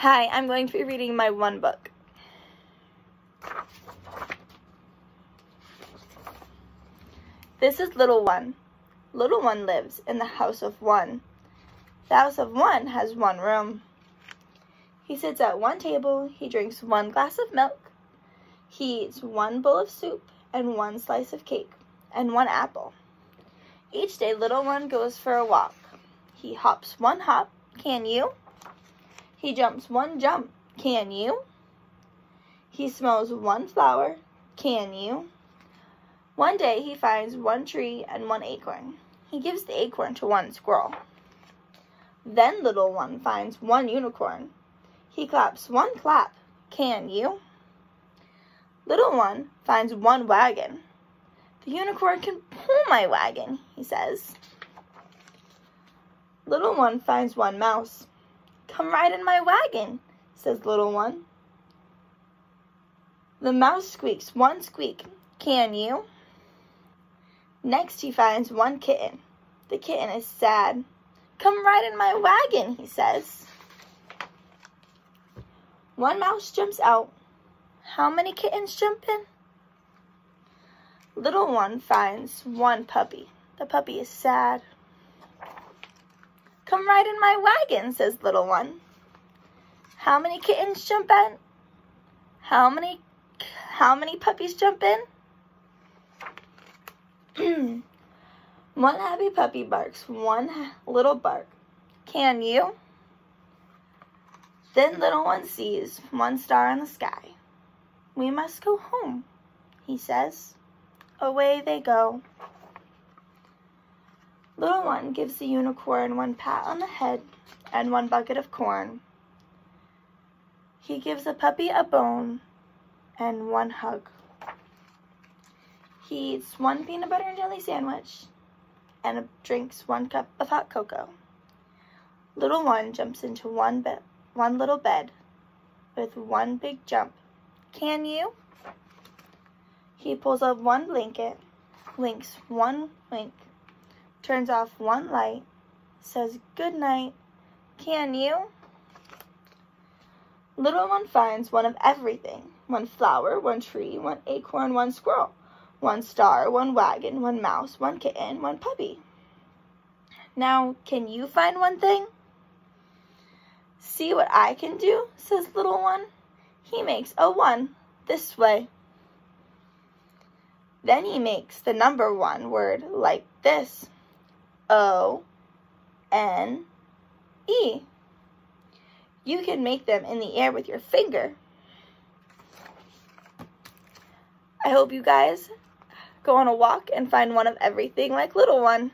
Hi, I'm going to be reading my one book. This is Little One. Little One lives in the house of one. The house of one has one room. He sits at one table, he drinks one glass of milk, he eats one bowl of soup and one slice of cake and one apple. Each day, Little One goes for a walk. He hops one hop, can you? He jumps one jump, can you? He smells one flower, can you? One day he finds one tree and one acorn. He gives the acorn to one squirrel. Then little one finds one unicorn. He claps one clap, can you? Little one finds one wagon. The unicorn can pull my wagon, he says. Little one finds one mouse. Come ride in my wagon, says little one. The mouse squeaks one squeak. Can you? Next he finds one kitten. The kitten is sad. Come ride in my wagon, he says. One mouse jumps out. How many kittens jump in? Little one finds one puppy. The puppy is sad. Come ride in my wagon, says little one. How many kittens jump in? How many how many puppies jump in? one happy puppy barks, one little bark. Can you? Then little one sees one star in the sky. We must go home, he says. Away they go. Little one gives the unicorn one pat on the head and one bucket of corn. He gives the puppy a bone and one hug. He eats one peanut butter and jelly sandwich and drinks one cup of hot cocoa. Little one jumps into one bed, one little bed with one big jump. Can you? He pulls up one blanket, winks one wink, turns off one light, says good night. Can you? Little one finds one of everything. One flower, one tree, one acorn, one squirrel, one star, one wagon, one mouse, one kitten, one puppy. Now, can you find one thing? See what I can do, says little one. He makes a one this way. Then he makes the number one word like this. O N E. You can make them in the air with your finger. I hope you guys go on a walk and find one of everything like little one.